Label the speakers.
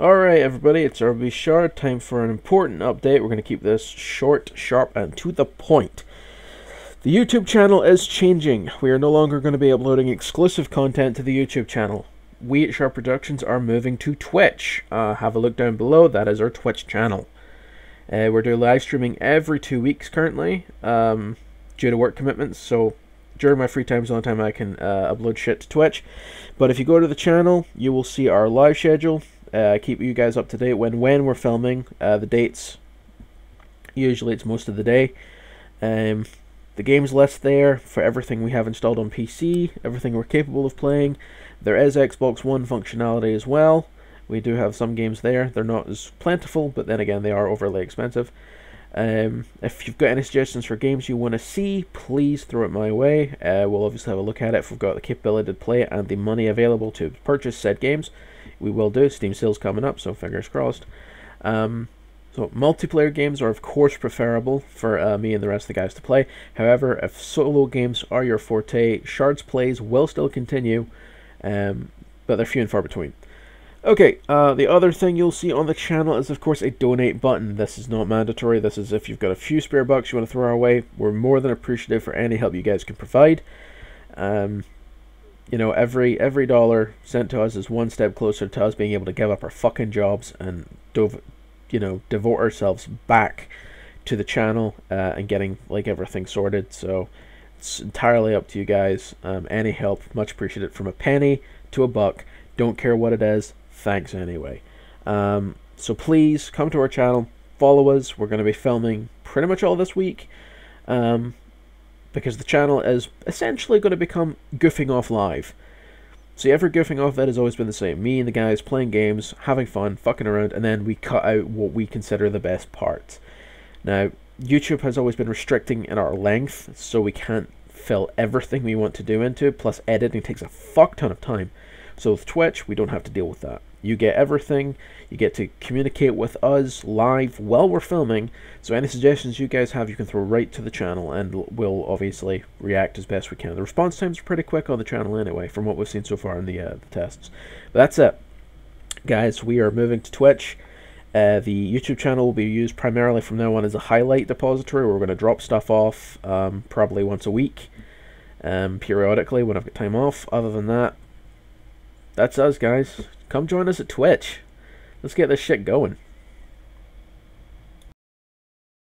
Speaker 1: Alright everybody, it's RB Shard. Time for an important update. We're going to keep this short, sharp, and to the point. The YouTube channel is changing. We are no longer going to be uploading exclusive content to the YouTube channel. We at Shard Productions are moving to Twitch. Uh, have a look down below, that is our Twitch channel. Uh, we're doing live streaming every two weeks currently, um, due to work commitments, so during my free time is the only time I can uh, upload shit to Twitch. But if you go to the channel, you will see our live schedule uh, keep you guys up to date when when we're filming uh, the dates. Usually it's most of the day. Um, the game's list there for everything we have installed on PC, everything we're capable of playing. There is Xbox One functionality as well. We do have some games there. They're not as plentiful, but then again, they are overly expensive. Um, if you've got any suggestions for games you want to see, please throw it my way. Uh, we'll obviously have a look at it if we've got the capability to play it and the money available to purchase said games we will do. Steam sales coming up, so fingers crossed. Um, so multiplayer games are of course preferable for uh, me and the rest of the guys to play. However, if solo games are your forte, Shards plays will still continue, um, but they're few and far between. Okay, uh, the other thing you'll see on the channel is of course a donate button. This is not mandatory. This is if you've got a few spare bucks you want to throw our way. We're more than appreciative for any help you guys can provide. Um, you know, every every dollar sent to us is one step closer to us being able to give up our fucking jobs and dove, you know, devote ourselves back to the channel uh, and getting like everything sorted. So it's entirely up to you guys. Um, any help, much appreciated. From a penny to a buck, don't care what it is. Thanks anyway. Um, so please come to our channel, follow us. We're going to be filming pretty much all this week. Um, because the channel is essentially going to become goofing off live. See, every goofing off that has always been the same. Me and the guys playing games, having fun, fucking around, and then we cut out what we consider the best parts. Now, YouTube has always been restricting in our length, so we can't fill everything we want to do into, it, plus editing takes a fuck ton of time. So with Twitch, we don't have to deal with that. You get everything. You get to communicate with us live while we're filming. So any suggestions you guys have, you can throw right to the channel, and we'll obviously react as best we can. The response times are pretty quick on the channel anyway, from what we've seen so far in the, uh, the tests. But that's it. Guys, we are moving to Twitch. Uh, the YouTube channel will be used primarily from now on as a highlight depository. We're going to drop stuff off um, probably once a week, um, periodically when I've got time off. Other than that, that's us, guys. Come join us at Twitch. Let's get this shit going.